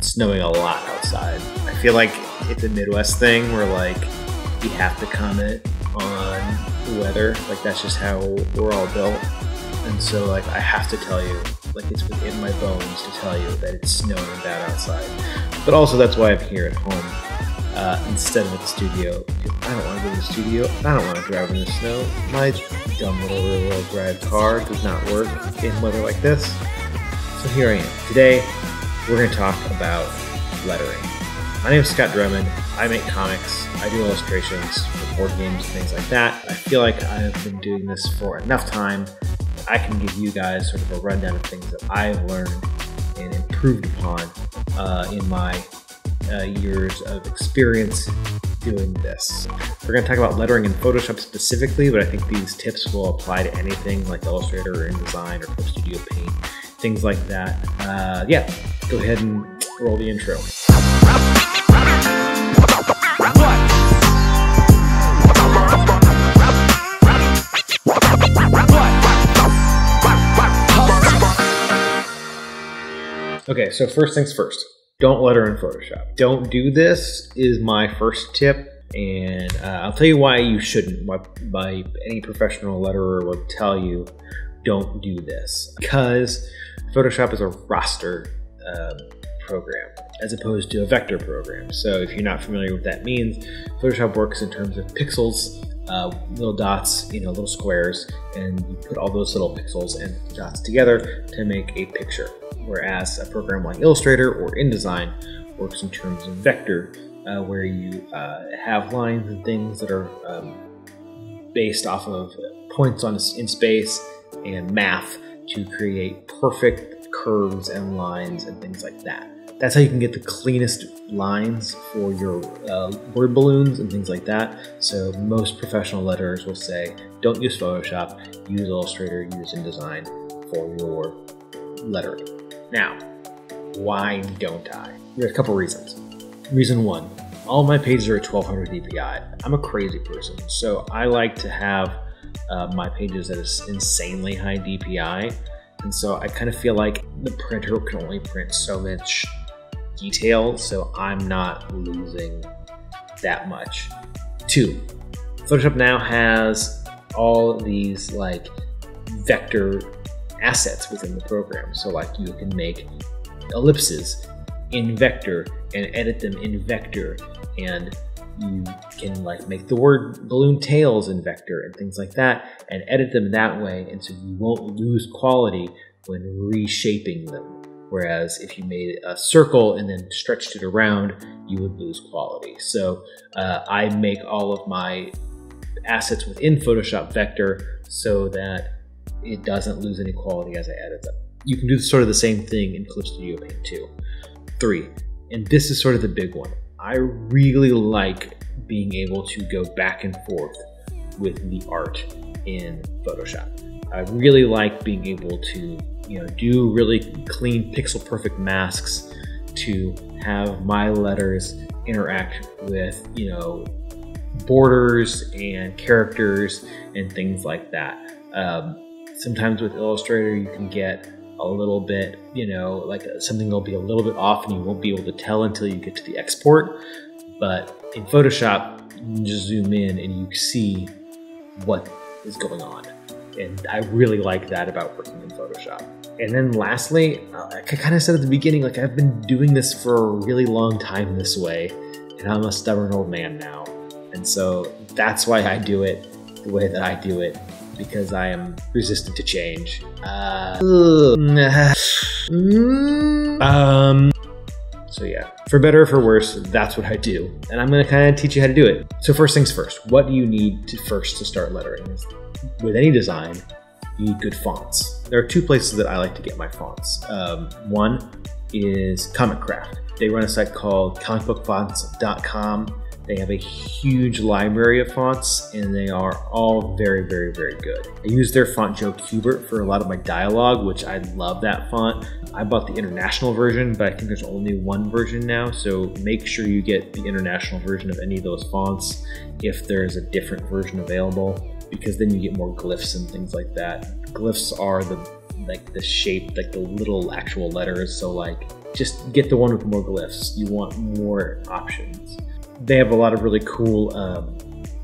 it's snowing a lot outside. I feel like it's a Midwest thing where like you have to comment on the weather. Like that's just how we're all built. And so like I have to tell you, like it's within my bones to tell you that it's snowing bad outside. But also that's why I'm here at home uh, instead of at the studio. I don't want to go to the studio. I don't want to drive in the snow. My dumb little rear-wheel drive car does not work in weather like this. So here I am. Today, we're going to talk about lettering. My name is Scott Drummond. I make comics. I do illustrations for board games and things like that. I feel like I've been doing this for enough time that I can give you guys sort of a rundown of things that I've learned and improved upon uh, in my uh, years of experience doing this. We're going to talk about lettering in Photoshop specifically, but I think these tips will apply to anything like Illustrator or InDesign or Clip Studio Paint, things like that. Uh, yeah, go ahead and roll the intro. Okay, so first things first. Don't letter in Photoshop. Don't do this is my first tip, and uh, I'll tell you why you shouldn't. Why, why any professional letterer will tell you don't do this because Photoshop is a raster um, program as opposed to a vector program. So if you're not familiar with that means, Photoshop works in terms of pixels, uh, little dots, you know, little squares, and you put all those little pixels and dots together to make a picture whereas a program like Illustrator or InDesign works in terms of vector, uh, where you uh, have lines and things that are um, based off of points on in space and math to create perfect curves and lines and things like that. That's how you can get the cleanest lines for your uh, word balloons and things like that. So most professional letterers will say, don't use Photoshop, use Illustrator, use InDesign for your lettering. Now, why don't I? There's a couple reasons. Reason one, all my pages are at 1200 dpi. I'm a crazy person, so I like to have uh, my pages at an insanely high DPI, and so I kind of feel like the printer can only print so much detail, so I'm not losing that much. Two, Photoshop now has all these like vector assets within the program. So like you can make ellipses in vector and edit them in vector and you can like make the word balloon tails in vector and things like that and edit them that way and so you won't lose quality when reshaping them whereas if you made a circle and then stretched it around you would lose quality so uh, i make all of my assets within photoshop vector so that it doesn't lose any quality as I edit them. You can do sort of the same thing in Clip Studio Paint too. Three, and this is sort of the big one. I really like being able to go back and forth with the art in Photoshop. I really like being able to, you know, do really clean pixel perfect masks to have my letters interact with, you know, borders and characters and things like that. Um, sometimes with Illustrator, you can get a little bit, you know, like uh, something will be a little bit off and you won't be able to tell until you get to the export. But in Photoshop, you just zoom in and you see what is going on. And I really like that about working in Photoshop. And then lastly, like I kind of said at the beginning, like I've been doing this for a really long time this way, and I'm a stubborn old man now. And so that's why I do it the way that I do it because I am resistant to change. Uh, um, so yeah, for better or for worse, that's what I do. And I'm gonna kind of teach you how to do it. So first things first, what do you need to first to start lettering? With any design, you need good fonts. There are two places that I like to get my fonts. Um, one is ComicCraft. They run a site called comicbookfonts.com they have a huge library of fonts and they are all very, very, very good. I use their font Joe Kubert for a lot of my dialogue, which I love that font. I bought the international version, but I think there's only one version now, so make sure you get the international version of any of those fonts if there's a different version available, because then you get more glyphs and things like that. Glyphs are the like the shape, like the little actual letters. So like just get the one with more glyphs. You want more options. They have a lot of really cool um,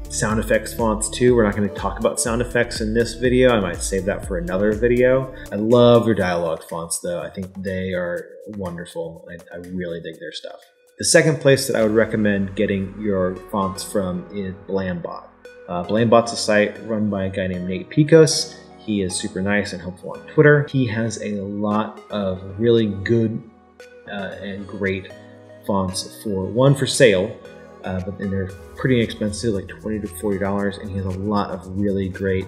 sound effects fonts too. We're not going to talk about sound effects in this video. I might save that for another video. I love their dialogue fonts though. I think they are wonderful. I, I really dig their stuff. The second place that I would recommend getting your fonts from is Blambot. Uh, Blambot's a site run by a guy named Nate Piekos. He is super nice and helpful on Twitter. He has a lot of really good uh, and great fonts for one for sale, uh, but then they're pretty expensive, like twenty to forty dollars, and he has a lot of really great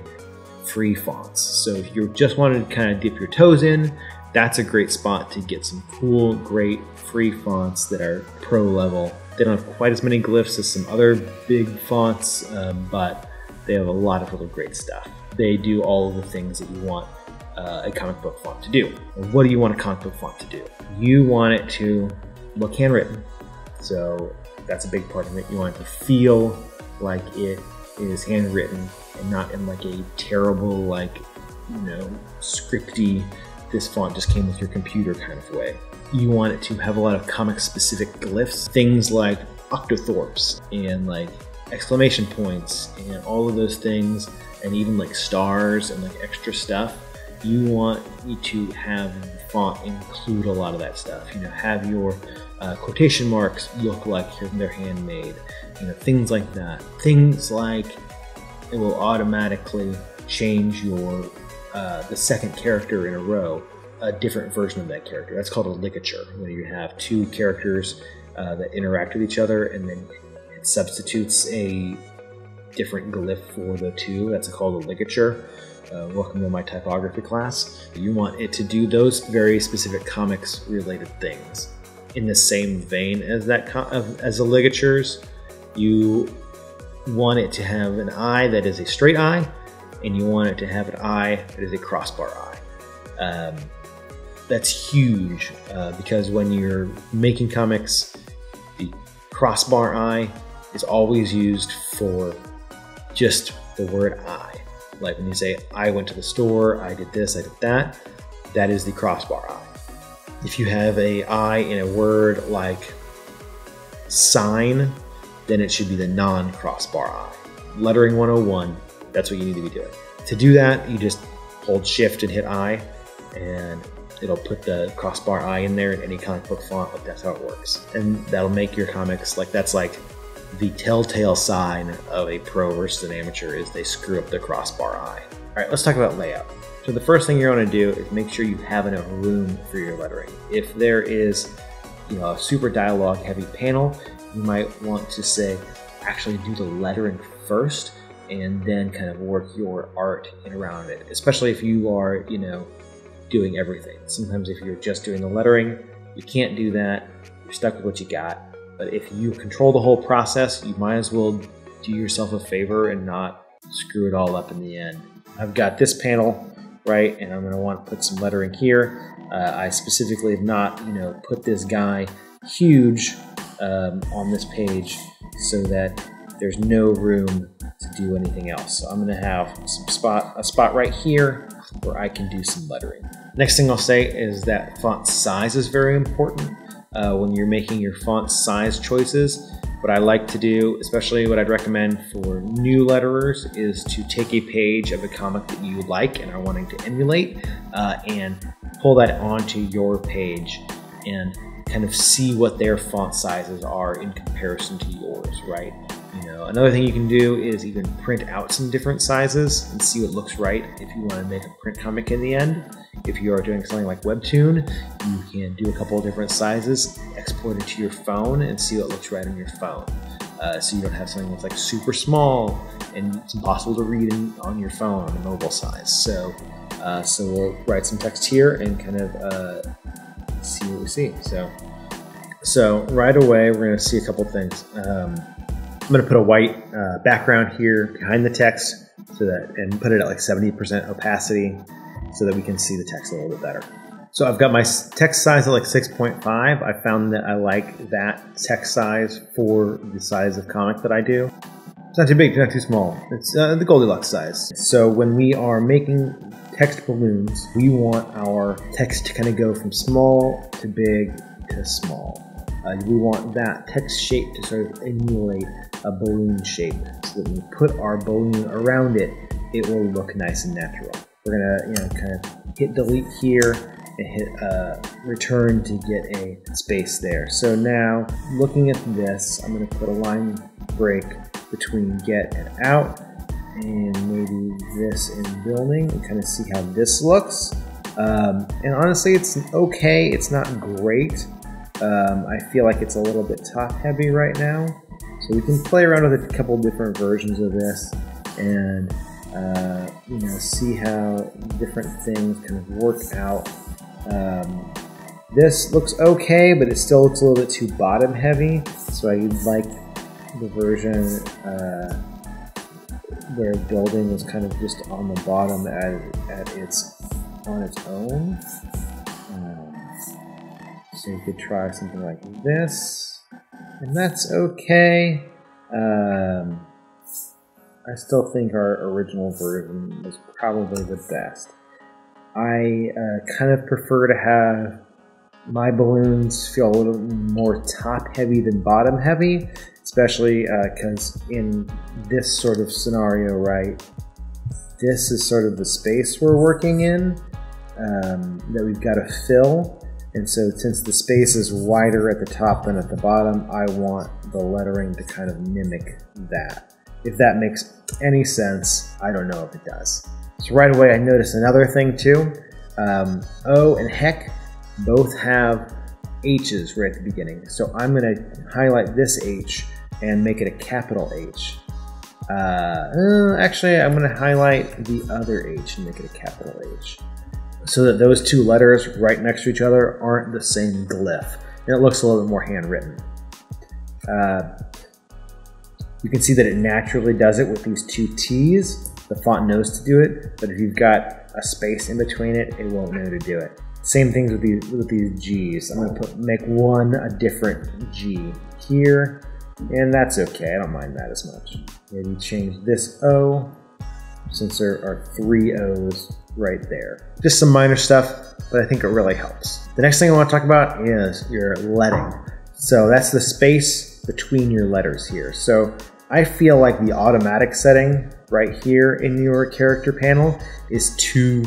free fonts. So if you just wanted to kind of dip your toes in, that's a great spot to get some cool, great free fonts that are pro level. They don't have quite as many glyphs as some other big fonts, um, but they have a lot of really great stuff. They do all of the things that you want uh, a comic book font to do. what do you want a comic book font to do? You want it to look handwritten. So that's a big part of it. You want it to feel like it is handwritten and not in like a terrible, like, you know, scripty, this font just came with your computer kind of way. You want it to have a lot of comic specific glyphs, things like octothorpes and like exclamation points and all of those things, and even like stars and like extra stuff. You want to have font include a lot of that stuff. You know, have your uh, quotation marks look like they're handmade. You know, things like that. Things like it will automatically change your uh, the second character in a row a different version of that character. That's called a ligature. When you have two characters uh, that interact with each other, and then it substitutes a different glyph for the two. That's called a ligature. Uh, welcome to my typography class. You want it to do those very specific comics related things. In the same vein as that as the ligatures, you want it to have an I that is a straight I, and you want it to have an I that is a crossbar I. Um, that's huge uh, because when you're making comics, the crossbar I is always used for just the word I. Like when you say, I went to the store, I did this, I did that, that is the crossbar I. If you have a I in a word like sign, then it should be the non crossbar I. Lettering 101, that's what you need to be doing. To do that, you just hold shift and hit I, and it'll put the crossbar I in there in any comic book font. Like that's how it works, and that'll make your comics like that's like the telltale sign of a pro versus an amateur is they screw up the crossbar I. All right, let's talk about layout. So the first thing you're going to do is make sure you have enough room for your lettering. If there is, you know, a super dialogue heavy panel, you might want to say actually do the lettering first and then kind of work your art in around it. Especially if you are, you know, doing everything. Sometimes if you're just doing the lettering, you can't do that. You're stuck with what you got. But if you control the whole process, you might as well do yourself a favor and not screw it all up in the end. I've got this panel, right, and I'm going to want to put some lettering here. Uh, I specifically have not, you know, put this guy huge um, on this page so that there's no room to do anything else. So I'm going to have some spot a spot right here where I can do some lettering. Next thing I'll say is that font size is very important uh, when you're making your font size choices. What I like to do, especially what I'd recommend for new letterers, is to take a page of a comic that you like and are wanting to emulate uh, and pull that onto your page and kind of see what their font sizes are in comparison to yours, right? Know, another thing you can do is even print out some different sizes and see what looks right if you want to make a print comic in the end. If you are doing something like Webtoon, you can do a couple of different sizes, export it to your phone, and see what looks right on your phone. Uh, so you don't have something that's like super small and it's impossible to read on your phone on a mobile size. So, uh, so we'll write some text here and kind of uh, see what we see. So, so right away we're going to see a couple things. Um, I'm going to put a white uh, background here behind the text so that and put it at like 70% opacity so that we can see the text a little bit better. So I've got my text size at like 6.5. I found that I like that text size for the size of comic that I do. It's not too big, not too small. It's uh, the Goldilocks size. So when we are making text balloons, we want our text to kind of go from small to big to small. Uh, we want that text shape to sort of emulate a balloon shape so that when we put our balloon around it, it will look nice and natural. We're gonna, you know, kind of hit delete here and hit uh, return to get a space there. So now, looking at this, I'm gonna put a line break between get and out, and maybe this in building, and kind of see how this looks. Um, and honestly, it's okay. It's not great. Um, I feel like it's a little bit top heavy right now. So we can play around with a couple different versions of this and uh, you know see how different things kind of work out. Um, this looks okay, but it still looks a little bit too bottom heavy. So I like the version uh, where building was kind of just on the bottom at, at its on its own. So you could try something like this, and that's okay. Um, I still think our original version was probably the best. I uh, kind of prefer to have my balloons feel a little more top heavy than bottom heavy, especially because uh, in this sort of scenario, right, this is sort of the space we're working in um, that we've got to fill. And so since the space is wider at the top than at the bottom, I want the lettering to kind of mimic that. If that makes any sense, I don't know if it does. So right away I noticed another thing too. Um, o and heck both have H's right at the beginning. So I'm going to highlight this H and make it a capital H. Uh, uh, actually, I'm going to highlight the other H and make it a capital H so that those two letters right next to each other aren't the same glyph. And it looks a little bit more handwritten. Uh, you can see that it naturally does it with these two T's. The font knows to do it, but if you've got a space in between it, it won't know to do it. Same things with these with these G's. I'm gonna put make one a different G here, and that's okay. I don't mind that as much. Maybe change this O since there are three O's right there. Just some minor stuff, but I think it really helps. The next thing I want to talk about is your leading. So that's the space between your letters here. So I feel like the automatic setting right here in your character panel is too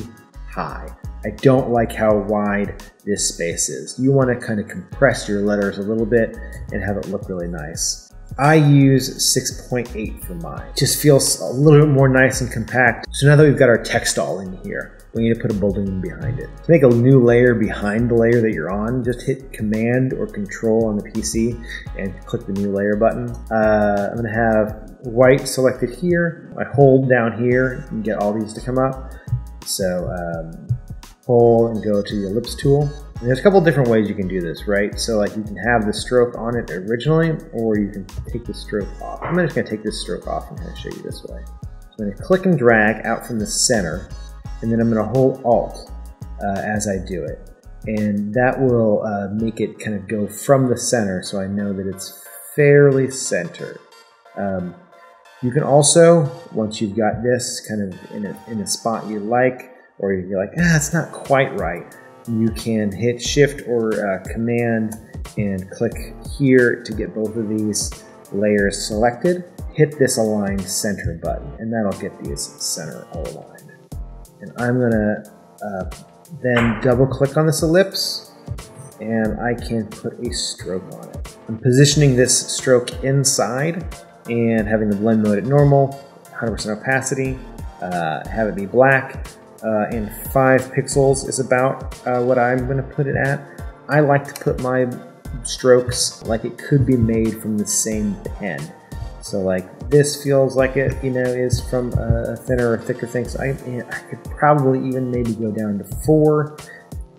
high. I don't like how wide this space is. You want to kind of compress your letters a little bit and have it look really nice. I use 6.8 for mine. Just feels a little bit more nice and compact. So now that we've got our text all in here, we need to put a balloon behind it. To make a new layer behind the layer that you're on, just hit Command or Control on the PC and click the new layer button. Uh, I'm gonna have white selected here. I hold down here and get all these to come up. So um, pull and go to the ellipse tool and there's a couple different ways you can do this, right? So like you can have the stroke on it originally, or you can take the stroke off. I'm just gonna take this stroke off and kind of show you this way. So I'm gonna click and drag out from the center, and then I'm gonna hold Alt uh, as I do it. And that will uh, make it kind of go from the center so I know that it's fairly centered. Um, you can also, once you've got this kind of in a, in a spot you like, or you're like, ah, it's not quite right, you can hit shift or uh, command and click here to get both of these layers selected. Hit this align center button and that'll get these center aligned. And I'm gonna uh, then double click on this ellipse and I can put a stroke on it. I'm positioning this stroke inside and having the blend mode at normal, 100% opacity, uh, have it be black, uh, and 5 pixels is about uh, what I'm going to put it at. I like to put my strokes like it could be made from the same pen. So like this feels like it, you know, is from a thinner or thicker thing. So I, I could probably even maybe go down to 4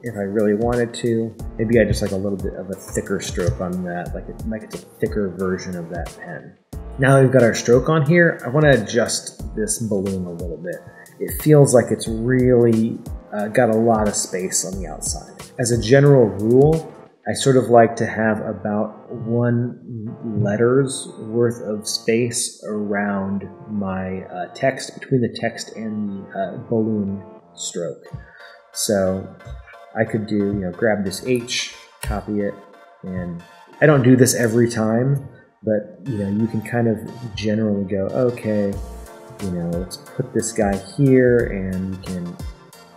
if I really wanted to. Maybe I just like a little bit of a thicker stroke on that, like, it, like it's a thicker version of that pen. Now that we've got our stroke on here, I want to adjust this balloon a little bit it feels like it's really uh, got a lot of space on the outside. As a general rule, I sort of like to have about one letter's worth of space around my uh, text, between the text and the uh, balloon stroke. So I could do, you know, grab this H, copy it, And I don't do this every time, but you know, you can kind of generally go, okay, you know, let's put this guy here and you can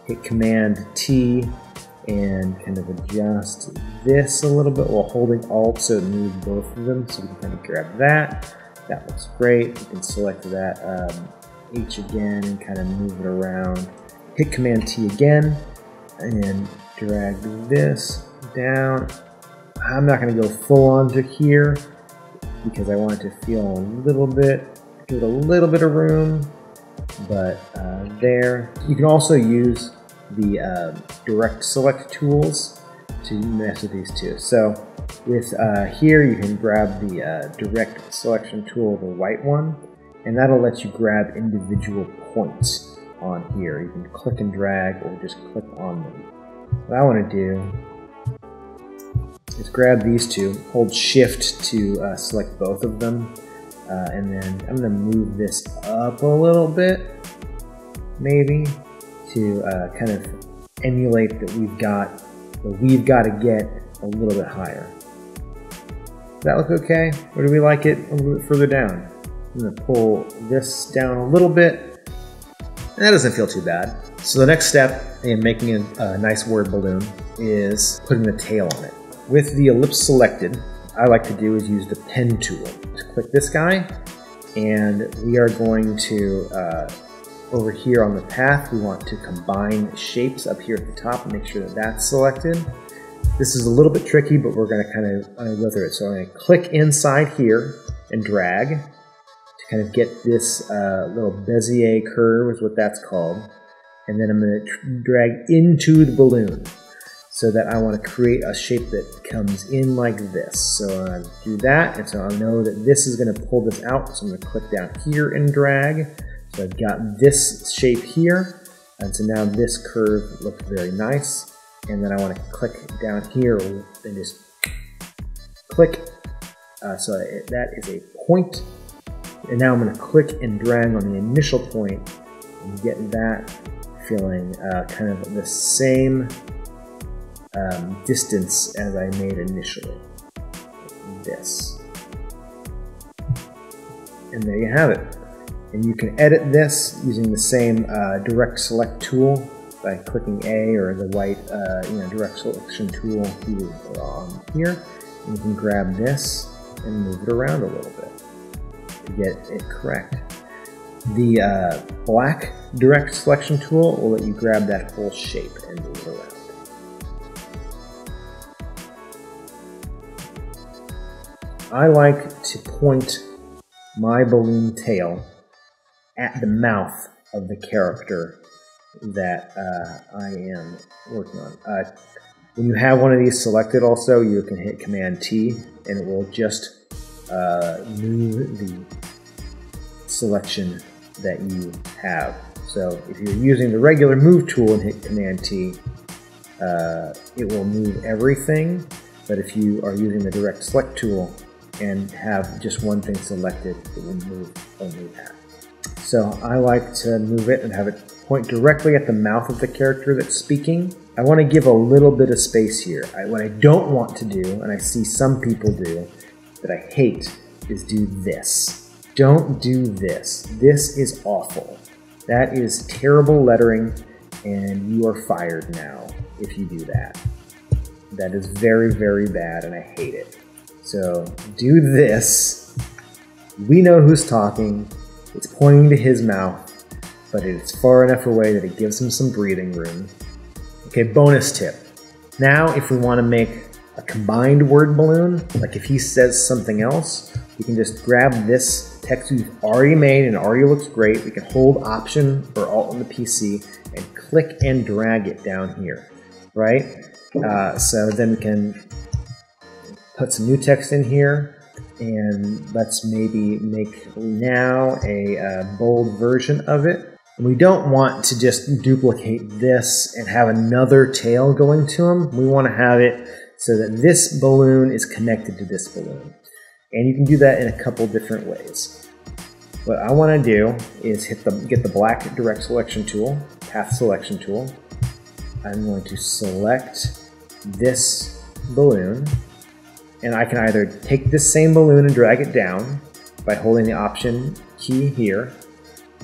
hit Command T and kind of adjust this a little bit while holding Alt so it moves both of them. So we can kind of grab that. That looks great. You can select that um, H again and kind of move it around. Hit Command T again and drag this down. I'm not going to go full on to here because I want it to feel a little bit, give it a little bit of room, but uh, there. You can also use the uh, direct select tools to mess with these two. So with uh, here, you can grab the uh, direct selection tool, the white one, and that'll let you grab individual points on here. You can click and drag or just click on them. What I want to do is grab these two, hold shift to uh, select both of them, uh, and then I'm to move this up a little bit, maybe, to uh, kind of emulate that we've got, we've got to get a little bit higher. Does that look okay? Or do we like it a little bit further down? I'm to pull this down a little bit. That doesn't feel too bad. So the next step in making a, a nice word balloon is putting the tail on it. With the ellipse selected, I like to do is use the pen tool. Just click this guy, and we are going to, uh, over here on the path, we want to combine shapes up here at the top and make sure that that's selected. This is a little bit tricky, but we're gonna kind of uh, it. So I'm gonna click inside here and drag to kind of get this uh, little Bezier curve is what that's called. And then I'm gonna drag into the balloon so that I want to create a shape that comes in like this. So I do that, and so I know that this is going to pull this out. So I'm going to click down here and drag. So I've got this shape here, and so now this curve looks very nice. And then I want to click down here and just click. Uh, so that is a point. And now I'm going to click and drag on the initial point and get that feeling uh, kind of the same um, distance as I made initially. This. And there you have it. And you can edit this using the same uh, direct select tool by clicking A or the white uh, you know, direct selection tool um, here. And you can grab this and move it around a little bit to get it correct. The uh, black direct selection tool will let you grab that whole shape and move it around. I like to point my balloon tail at the mouth of the character that uh, I am working on. Uh, when you have one of these selected also, you can hit Command T and it will just uh, move the selection that you have. So if you're using the regular move tool and hit Command T, uh, it will move everything. But if you are using the direct select tool, and have just one thing selected, it will move only that. So I like to move it and have it point directly at the mouth of the character that's speaking. I want to give a little bit of space here. I, what I don't want to do, and I see some people do, that I hate, is do this. Don't do this. This is awful. That is terrible lettering, and you are fired now if you do that. That is very, very bad, and I hate it. So do this. We know who's talking. It's pointing to his mouth, but it's far enough away that it gives him some breathing room. Okay, bonus tip. Now, if we want to make a combined word balloon, like if he says something else, we can just grab this text we've already made and already looks great. We can hold Option or Alt on the PC and click and drag it down here, right? Uh, so then we can put some new text in here and let's maybe make now a bold version of it. We don't want to just duplicate this and have another tail going to them. We want to have it so that this balloon is connected to this balloon. And you can do that in a couple different ways. What I want to do is hit the get the black direct selection tool, path selection tool. I'm going to select this balloon And I can either take this same balloon and drag it down by holding the option key here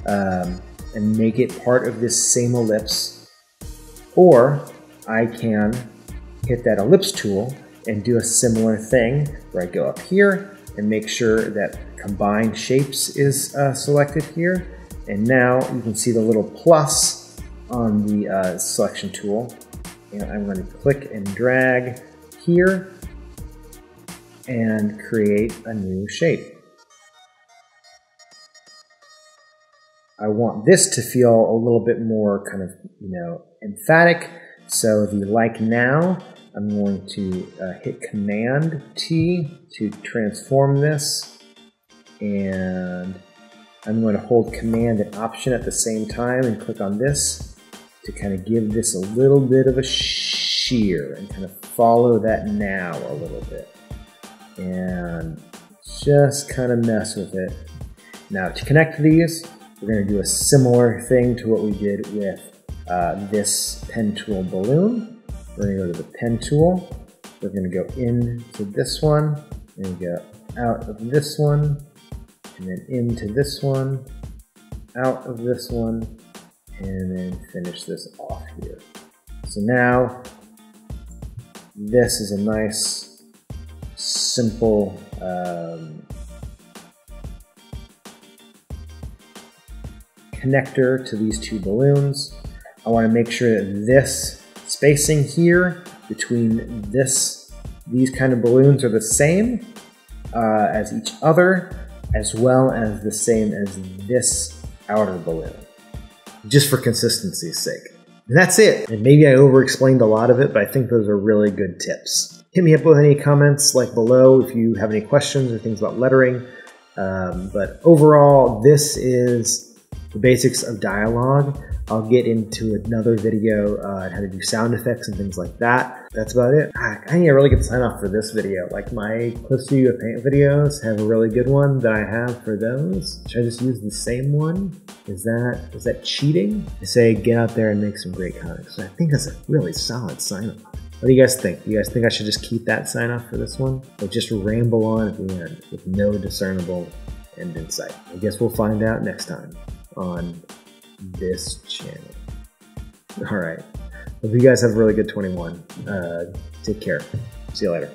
um, and make it part of this same ellipse. Or I can hit that ellipse tool and do a similar thing where I go up here and make sure that combine shapes is uh, selected here. And now you can see the little plus on the uh, selection tool. And I'm going to click and drag here and create a new shape. I want this to feel a little bit more kind of, you know, emphatic. So the like now, I'm going to uh, hit Command T to transform this. And I'm going to hold Command and Option at the same time and click on this to kind of give this a little bit of a shear and kind of follow that now a little bit. And just kind of mess with it. Now to connect these, we're going to do a similar thing to what we did with uh, this pen tool balloon. We're going to go to the pen tool. We're going to go into this one and go out of this one and then into this one, out of this one, and then finish this off here. So now this is a nice, simple um, connector to these two balloons. I want to make sure that this spacing here between this these kind of balloons are the same uh, as each other, as well as the same as this outer balloon, just for consistency's sake. And that's it. And maybe I over-explained a lot of it, but I think those are really good tips. Hit me up with any comments like below if you have any questions or things about lettering. Um, but overall, this is the basics of dialogue. I'll get into another video uh, on how to do sound effects and things like that. That's about it. I need a really good sign off for this video. Like my Clip Studio Paint videos have a really good one that I have for those. Should I just use the same one? Is that is that cheating? I say get out there and make some great comics. I think that's a really solid sign off. What do you guys think? Do you guys think I should just keep that sign off for this one? Or just ramble on at the end with no discernible end in sight? I guess we'll find out next time on this channel. All right. Hope you guys have a really good 21. Uh, take care. See you later.